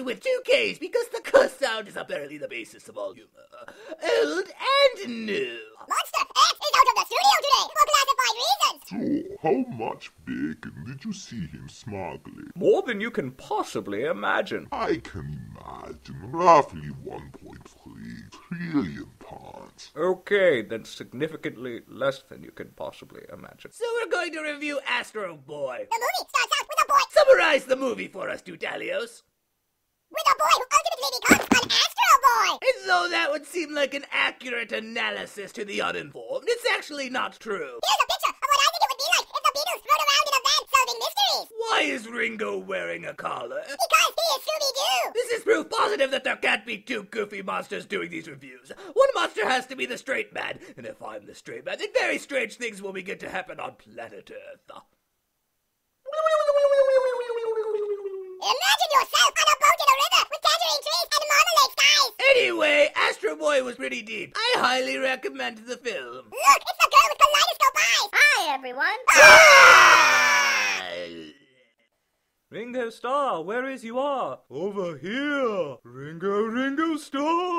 Kritics. Spelled with two K's because the cuss sound is apparently the basis of all humor. Old and new. Monster X is out of the studio today for classified reasons. So, how much bacon did you see him smuggling? More than you can possibly imagine. I can imagine roughly 1.3 trillion pounds. Okay, then significantly less than you can possibly imagine. So we're going to review Astro Boy. The movie starts out with a boy, Summarize the movie for us, Deutalios. with a boy who ultimately becomes an Astro Boy. And though that would seem like an accurate analysis to the uninformed, it's actually not true. Here's a picture of what I think it would be like if the Beatles rode around in a van solving mysteries. Why is Ringo wearing a collar? Because he is Scooby-Doo. This is proof positive that there can't be two goofy monsters doing these reviews. One monster has to be the straight man, and if I'm the straight man, then very strange things will begin to happen on planet Earth. Imagine yourself on a boat in a river with tangerine trees and marmalade skies. Anyway, Astro Boy was pretty deep. I highly recommend the film. Look, it's the girl with kaleidoscope eyes. Hi, everyone. Ah! Ringo Starr, where is you are? Over here. Ringo, Ringo Starr.